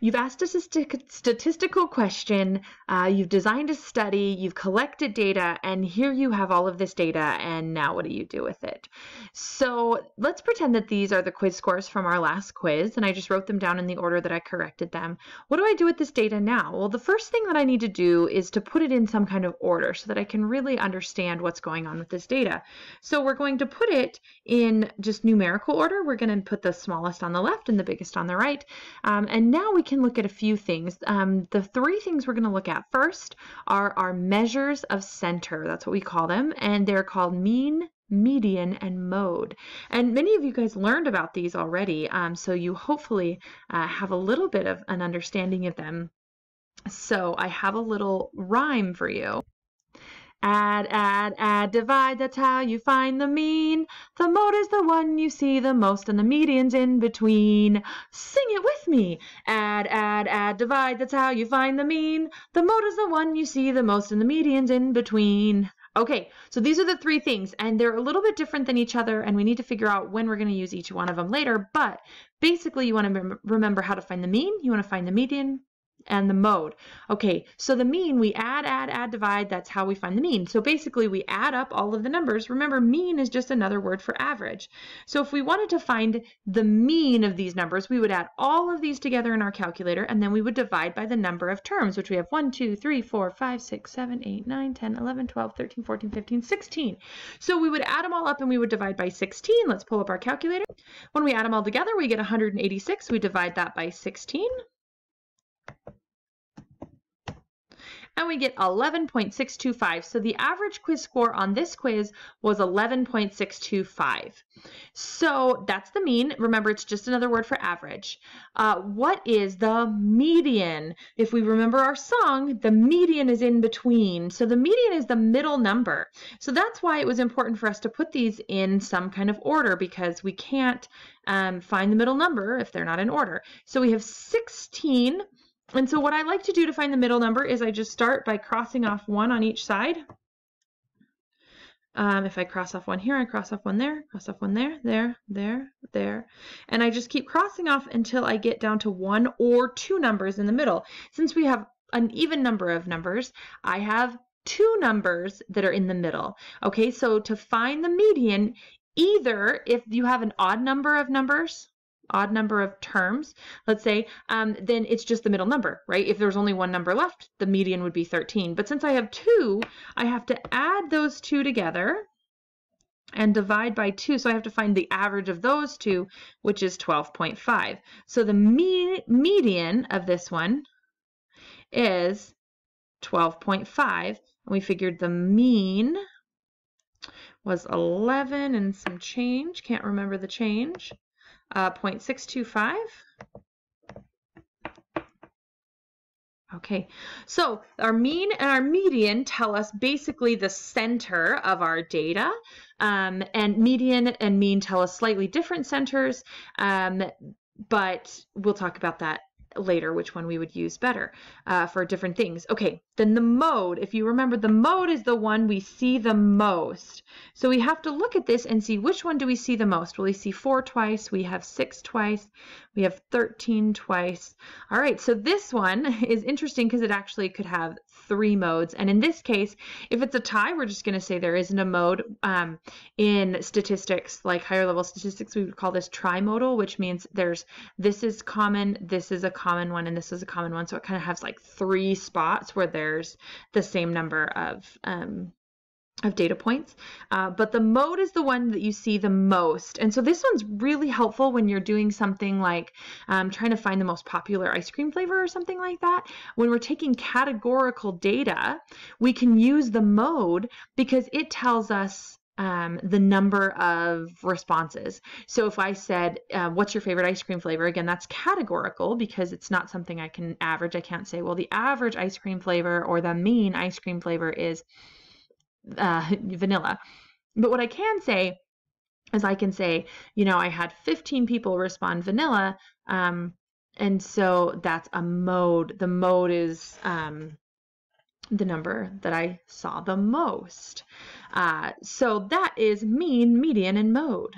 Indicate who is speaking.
Speaker 1: you've asked us a statistical question, uh, you've designed a study, you've collected data, and here you have all of this data, and now what do you do with it? So let's pretend that these are the quiz scores from our last quiz, and I just wrote them down in the order that I corrected them. What do I do with this data now? Well, the first thing that I need to do is to put it in some kind of order so that I can really understand what's going on with this data. So we're going to put it in just numerical order. We're going to put the smallest on the left and the biggest on the right. Um, and now we can look at a few things. Um, the three things we're going to look at first are our measures of center. That's what we call them. And they're called mean, median, and mode. And many of you guys learned about these already, um, so you hopefully uh, have a little bit of an understanding of them. So I have a little rhyme for you. Add, add, add, divide, that's how you find the mean. The mode is the one you see the most and the median's in between. Sing it with me. Add, add, add, divide, that's how you find the mean. The mode is the one you see the most and the median's in between. Okay, so these are the three things, and they're a little bit different than each other, and we need to figure out when we're going to use each one of them later, but basically you want to remember how to find the mean, you want to find the median, and the mode. Okay, so the mean, we add, add, add, divide. That's how we find the mean. So basically, we add up all of the numbers. Remember, mean is just another word for average. So if we wanted to find the mean of these numbers, we would add all of these together in our calculator, and then we would divide by the number of terms, which we have 1, 2, 3, 4, 5, 6, 7, 8, 9, 10, 11, 12, 13, 14, 15, 16. So we would add them all up and we would divide by 16. Let's pull up our calculator. When we add them all together, we get 186. We divide that by 16. And we get 11.625. So the average quiz score on this quiz was 11.625. So that's the mean. Remember, it's just another word for average. Uh, what is the median? If we remember our song, the median is in between. So the median is the middle number. So that's why it was important for us to put these in some kind of order because we can't um, find the middle number if they're not in order. So we have 16 and so what I like to do to find the middle number is I just start by crossing off one on each side. Um, if I cross off one here, I cross off one there, cross off one there, there, there, there. And I just keep crossing off until I get down to one or two numbers in the middle. Since we have an even number of numbers, I have two numbers that are in the middle. Okay, so to find the median, either if you have an odd number of numbers, odd number of terms, let's say, um, then it's just the middle number, right? If there's only one number left, the median would be 13. But since I have two, I have to add those two together and divide by 2. So I have to find the average of those two, which is 12.5. So the me median of this one is 12.5. And we figured the mean was 11 and some change. Can't remember the change uh, 0.625. Okay, so our mean and our median tell us basically the center of our data, um, and median and mean tell us slightly different centers, um, but we'll talk about that later which one we would use better uh, for different things. Okay, then the mode, if you remember, the mode is the one we see the most. So we have to look at this and see which one do we see the most. Well, we see 4 twice, we have 6 twice, we have 13 twice. All right, so this one is interesting because it actually could have three modes. And in this case, if it's a tie, we're just going to say there isn't a mode. Um, in statistics, like higher level statistics, we would call this trimodal, which means there's this is common, this is a common one, and this is a common one. So it kind of has like three spots where there's the same number of um, of data points, uh, but the mode is the one that you see the most. And so this one's really helpful when you're doing something like um, trying to find the most popular ice cream flavor or something like that. When we're taking categorical data, we can use the mode because it tells us um, the number of responses. So if I said, uh, what's your favorite ice cream flavor? Again, that's categorical because it's not something I can average. I can't say, well, the average ice cream flavor or the mean ice cream flavor is uh, vanilla. But what I can say is I can say, you know, I had 15 people respond vanilla. Um, and so that's a mode. The mode is um, the number that I saw the most. Uh, so that is mean, median, and mode.